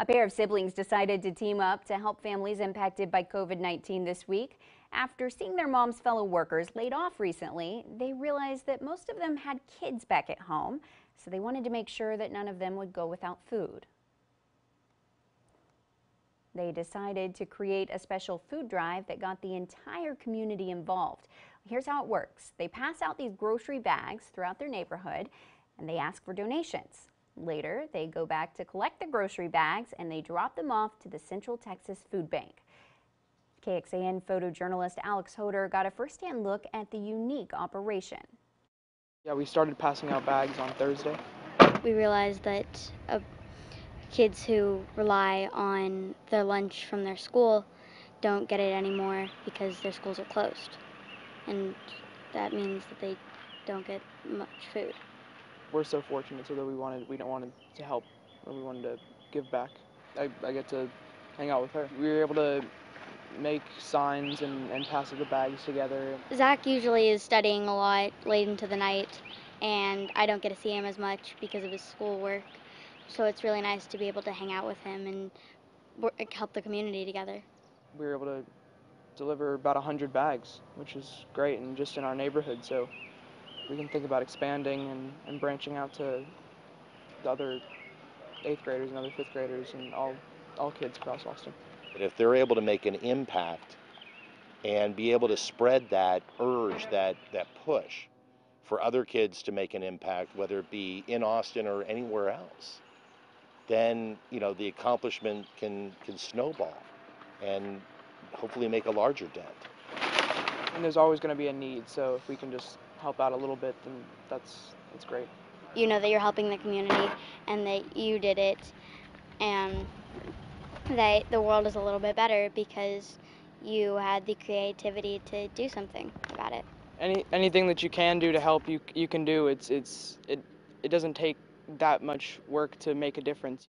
A pair of siblings decided to team up to help families impacted by COVID-19 this week. After seeing their mom's fellow workers laid off recently, they realized that most of them had kids back at home, so they wanted to make sure that none of them would go without food. They decided to create a special food drive that got the entire community involved. Here's how it works. They pass out these grocery bags throughout their neighborhood and they ask for donations. Later, they go back to collect the grocery bags and they drop them off to the Central Texas Food Bank. KXAN photojournalist Alex Hoder got a firsthand look at the unique operation. Yeah, we started passing out bags on Thursday. We realized that uh, kids who rely on their lunch from their school don't get it anymore because their schools are closed. And that means that they don't get much food. We're so fortunate so that we wanted we don't wanted to help and we wanted to give back. I, I get to hang out with her. We were able to make signs and, and pass the bags together. Zach usually is studying a lot late into the night and I don't get to see him as much because of his schoolwork. So it's really nice to be able to hang out with him and work, help the community together. We were able to deliver about 100 bags, which is great, and just in our neighborhood. So we can think about expanding and, and branching out to the other eighth graders and other fifth graders and all, all kids across Austin. If they're able to make an impact and be able to spread that urge, that, that push for other kids to make an impact, whether it be in Austin or anywhere else, then you know the accomplishment can can snowball and hopefully make a larger dent. And there's always going to be a need, so if we can just help out a little bit, then that's that's great. You know that you're helping the community and that you did it and that the world is a little bit better because you had the creativity to do something about it. Any anything that you can do to help you you can do. It's it's it it doesn't take that much work to make a difference.